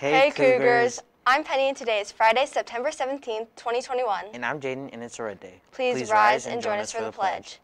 Hey, Cougars. I'm Penny and today is Friday, September 17th, 2021. And I'm Jaden and it's a red day. Please, rise and join us for the pledge.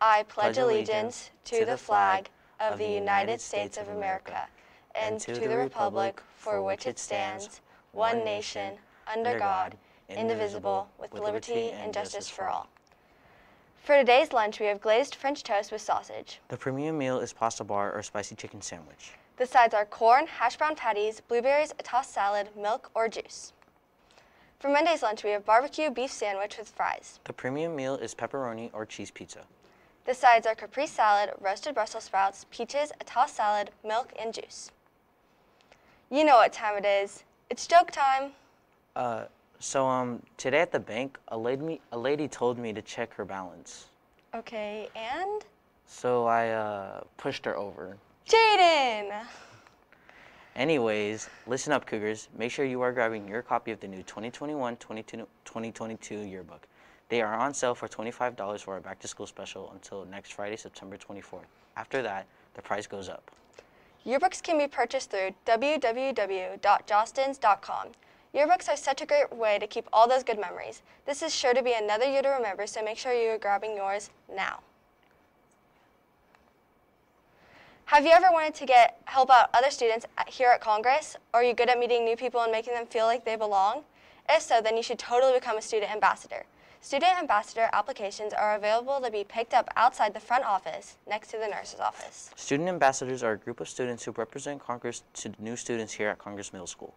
I pledge allegiance to the flag of the United States of America and to the republic for which it stands, one nation, under God, indivisible, with liberty and justice for all. For today's lunch, we have glazed French toast with sausage. The premium meal is pasta bar or spicy chicken sandwich. The sides are corn, hash brown patties, blueberries, a tossed salad, milk, or juice. For Monday's lunch, we have barbecue beef sandwich with fries. The premium meal is pepperoni or cheese pizza. The sides are caprese salad, roasted Brussels sprouts, peaches, a tossed salad, milk, and juice. You know what time it is. It's joke time. Uh, so um, today at the bank, a lady me a lady told me to check her balance. Okay, and? So I uh, pushed her over. Jaden! Anyways, listen up, Cougars. Make sure you are grabbing your copy of the new 2021-2022 yearbook. They are on sale for $25 for our back to school special until next Friday, September 24th. After that, the price goes up. Yearbooks can be purchased through www.jostens.com. Yearbooks are such a great way to keep all those good memories. This is sure to be another year to remember, so make sure you are grabbing yours now. Have you ever wanted to get help out other students here at Congress? Are you good at meeting new people and making them feel like they belong? If so, then you should totally become a student ambassador. Student ambassador applications are available to be picked up outside the front office next to the nurse's office. Student ambassadors are a group of students who represent Congress to new students here at Congress Middle School.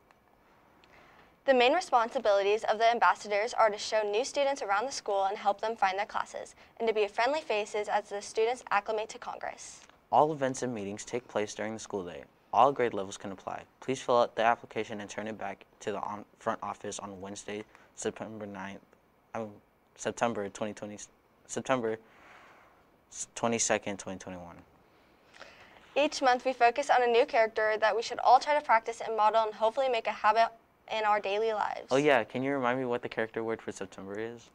The main responsibilities of the ambassadors are to show new students around the school and help them find their classes, and to be friendly faces as the students acclimate to Congress. All events and meetings take place during the school day. All grade levels can apply. Please fill out the application and turn it back to the on front office on Wednesday, September 9th, um, September 2020, September 22nd, 2021. Each month we focus on a new character that we should all try to practice and model and hopefully make a habit in our daily lives. Oh yeah, can you remind me what the character word for September is?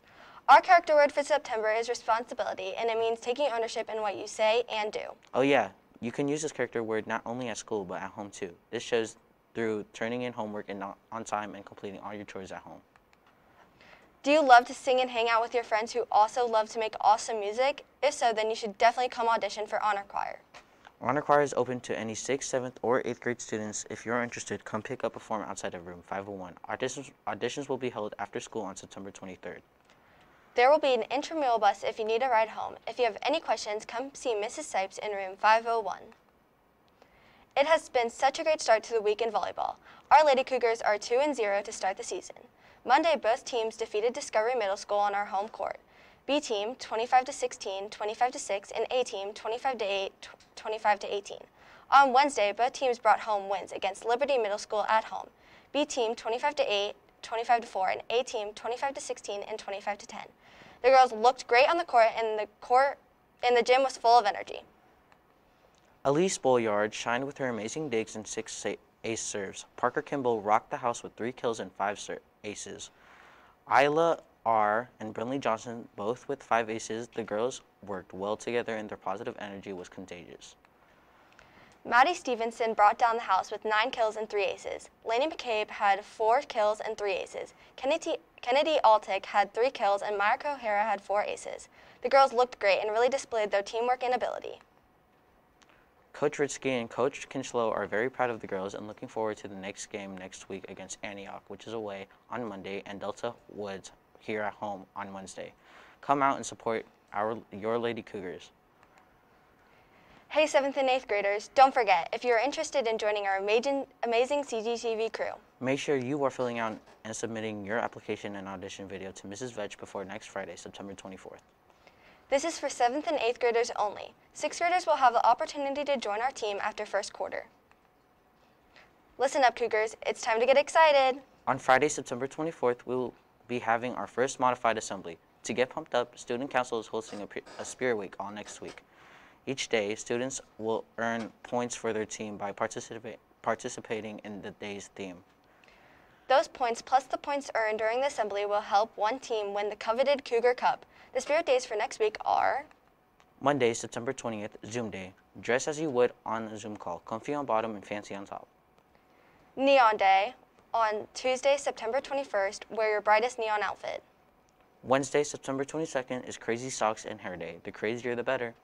Our character word for September is responsibility, and it means taking ownership in what you say and do. Oh yeah, you can use this character word not only at school but at home too. This shows through turning in homework and on time and completing all your chores at home. Do you love to sing and hang out with your friends who also love to make awesome music? If so, then you should definitely come audition for Honor Choir. Honor Choir is open to any 6th, 7th, or 8th grade students. If you're interested, come pick up a form outside of room 501. Auditions, auditions will be held after school on September 23rd. There will be an intramural bus if you need a ride home. If you have any questions, come see Mrs. Sipes in room 501. It has been such a great start to the week in volleyball. Our Lady Cougars are 2 and 0 to start the season. Monday, both teams defeated Discovery Middle School on our home court. B team 25 to 16, 25 to 6, and A team 25 to 8, 25 to 18. On Wednesday, both teams brought home wins against Liberty Middle School at home. B team 25 to 8, 25 to 4, and A team 25 to 16 and 25 to 10. The girls looked great on the court, and the court and the gym was full of energy. Elise Bolyard shined with her amazing digs and six ace serves. Parker Kimball rocked the house with three kills and five aces. Isla R and Brinley Johnson both with five aces. The girls worked well together, and their positive energy was contagious. Maddie Stevenson brought down the house with nine kills and three aces. Lainey McCabe had four kills and three aces. Kennedy, Kennedy Altick had three kills, and Maya O'Hara had four aces. The girls looked great and really displayed their teamwork and ability. Coach Ritzky and Coach Kinchlow are very proud of the girls and looking forward to the next game next week against Antioch, which is away on Monday, and Delta Woods here at home on Wednesday. Come out and support our Your Lady Cougars. Hey 7th and 8th graders, don't forget, if you're interested in joining our amazing, amazing CGTV crew, make sure you are filling out and submitting your application and audition video to Mrs. Vetch before next Friday, September 24th. This is for 7th and 8th graders only. 6th graders will have the opportunity to join our team after first quarter. Listen up, Cougars, it's time to get excited. On Friday, September 24th, we will be having our first modified assembly. To get pumped up, Student Council is hosting a, a Spirit Week all next week. Each day, students will earn points for their team by participa participating in the day's theme. Those points plus the points earned during the assembly will help one team win the coveted Cougar Cup. The Spirit Days for next week are Monday, September 20th, Zoom Day. Dress as you would on a Zoom call, comfy on bottom and fancy on top. Neon Day. On Tuesday, September 21st, wear your brightest neon outfit. Wednesday, September 22nd is Crazy Socks and Hair Day. The crazier, the better.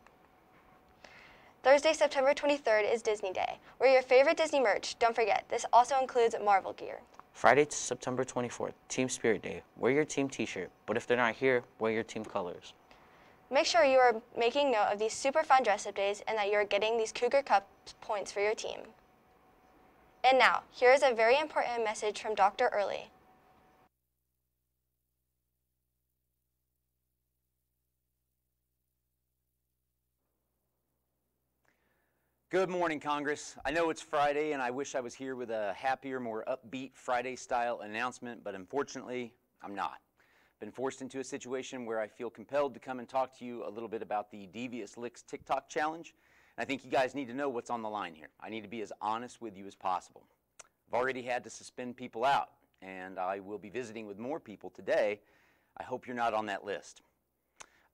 Thursday, September 23rd is Disney Day. Wear your favorite Disney merch. Don't forget, this also includes Marvel gear. Friday, September 24th, Team Spirit Day. Wear your team t-shirt, but if they're not here, wear your team colors. Make sure you are making note of these super fun dress up days and that you are getting these Cougar Cup points for your team. And now, here is a very important message from Dr. Early. Good morning, Congress. I know it's Friday, and I wish I was here with a happier, more upbeat Friday style announcement, but unfortunately, I'm not. Been forced into a situation where I feel compelled to come and talk to you a little bit about the Devious Licks TikTok challenge. And I think you guys need to know what's on the line here. I need to be as honest with you as possible. I've already had to suspend people out, and I will be visiting with more people today. I hope you're not on that list.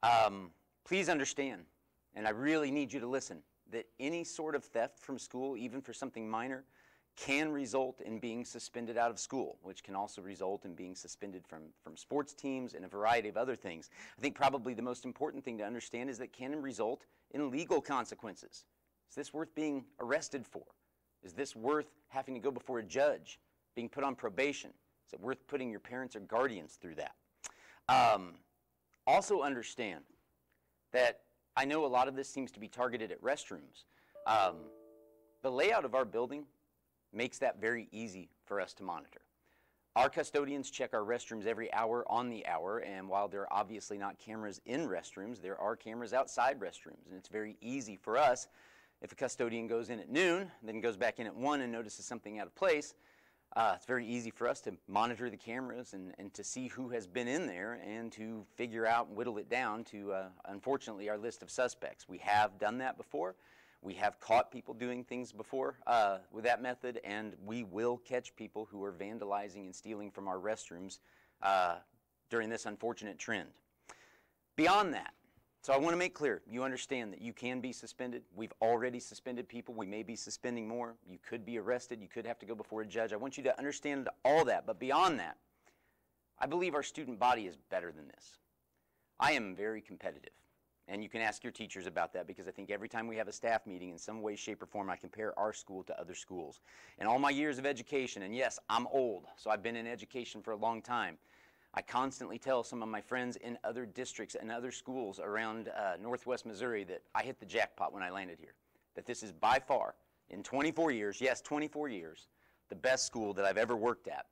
Um, please understand, and I really need you to listen that any sort of theft from school, even for something minor, can result in being suspended out of school, which can also result in being suspended from, from sports teams and a variety of other things. I think probably the most important thing to understand is that can result in legal consequences. Is this worth being arrested for? Is this worth having to go before a judge, being put on probation? Is it worth putting your parents or guardians through that? Um, also understand that I know a lot of this seems to be targeted at restrooms. Um, the layout of our building makes that very easy for us to monitor. Our custodians check our restrooms every hour on the hour, and while there are obviously not cameras in restrooms, there are cameras outside restrooms, and it's very easy for us if a custodian goes in at noon, then goes back in at 1 and notices something out of place, uh, it's very easy for us to monitor the cameras and, and to see who has been in there and to figure out and whittle it down to, uh, unfortunately, our list of suspects. We have done that before. We have caught people doing things before uh, with that method, and we will catch people who are vandalizing and stealing from our restrooms uh, during this unfortunate trend. Beyond that, so I want to make clear, you understand that you can be suspended. We've already suspended people. We may be suspending more. You could be arrested. You could have to go before a judge. I want you to understand all that. But beyond that, I believe our student body is better than this. I am very competitive. And you can ask your teachers about that because I think every time we have a staff meeting in some way, shape, or form, I compare our school to other schools. In all my years of education, and yes, I'm old, so I've been in education for a long time. I constantly tell some of my friends in other districts and other schools around uh, northwest Missouri that I hit the jackpot when I landed here. That this is by far, in 24 years, yes, 24 years, the best school that I've ever worked at.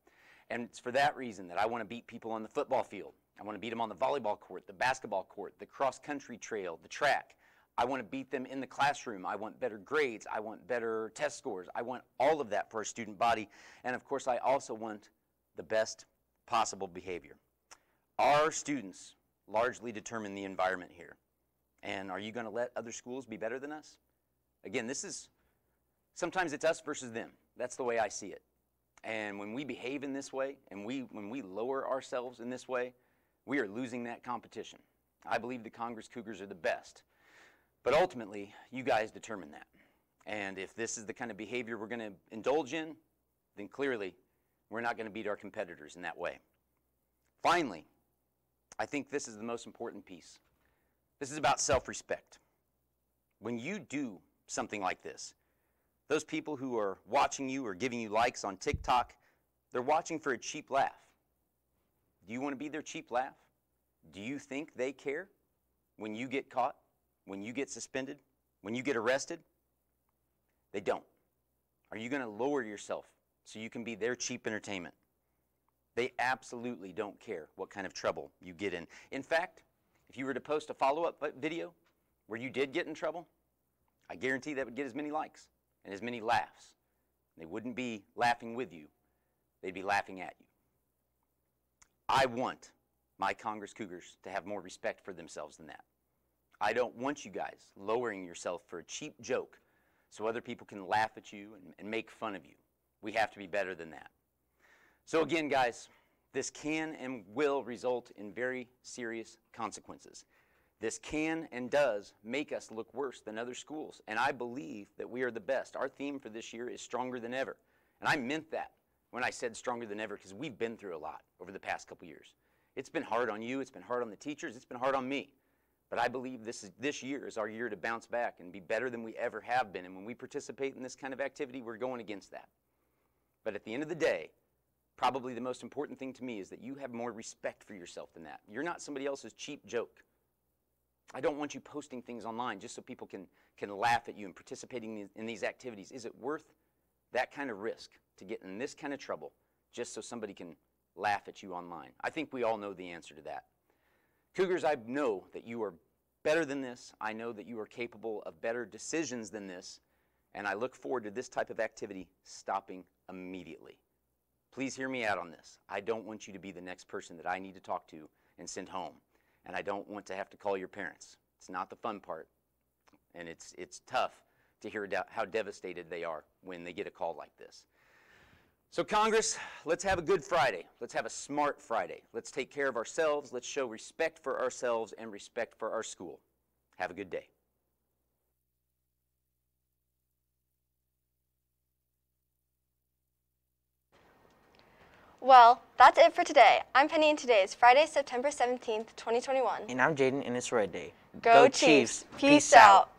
And it's for that reason that I want to beat people on the football field. I want to beat them on the volleyball court, the basketball court, the cross country trail, the track. I want to beat them in the classroom. I want better grades. I want better test scores. I want all of that for our student body. And of course, I also want the best possible behavior. Our students largely determine the environment here. And are you going to let other schools be better than us? Again, this is sometimes it's us versus them. That's the way I see it. And when we behave in this way and we when we lower ourselves in this way, we are losing that competition. I believe the Congress Cougars are the best. But ultimately, you guys determine that. And if this is the kind of behavior we're going to indulge in, then clearly we're not going to beat our competitors in that way. Finally, I think this is the most important piece. This is about self respect. When you do something like this, those people who are watching you or giving you likes on TikTok, they're watching for a cheap laugh. Do you want to be their cheap laugh? Do you think they care when you get caught, when you get suspended, when you get arrested? They don't. Are you going to lower yourself so you can be their cheap entertainment. They absolutely don't care what kind of trouble you get in. In fact, if you were to post a follow up video where you did get in trouble, I guarantee that would get as many likes and as many laughs. They wouldn't be laughing with you, they'd be laughing at you. I want my Congress Cougars to have more respect for themselves than that. I don't want you guys lowering yourself for a cheap joke so other people can laugh at you and, and make fun of you. We have to be better than that. So, again, guys, this can and will result in very serious consequences. This can and does make us look worse than other schools. And I believe that we are the best. Our theme for this year is stronger than ever. And I meant that when I said stronger than ever because we've been through a lot over the past couple years. It's been hard on you, it's been hard on the teachers, it's been hard on me. But I believe this, is, this year is our year to bounce back and be better than we ever have been. And when we participate in this kind of activity, we're going against that. But at the end of the day, probably the most important thing to me is that you have more respect for yourself than that. You're not somebody else's cheap joke. I don't want you posting things online just so people can, can laugh at you and participating in, these activities. Is it worth that kind of risk to get in this kind of trouble just so somebody can laugh at you online? I think we all know the answer to that. Cougars, I know that you are better than this. I know that you are capable of better decisions than this. And I look forward to this type of activity stopping immediately. Please hear me out on this. I don't want you to be the next person that I need to talk to and send home. And I don't want to have to call your parents. It's not the fun part. And it's, it's tough to hear how devastated they are when they get a call like this. So, Congress, let's have a good Friday. Let's have a smart Friday. Let's take care of ourselves. Let's show respect for ourselves and respect for our school. Have a good day. Well, that's it for today. I'm Penny and today is Friday, September 17th, 2021. And I'm Jaden and it's Red Day. Go, Go Chiefs. Peace, Peace out. out.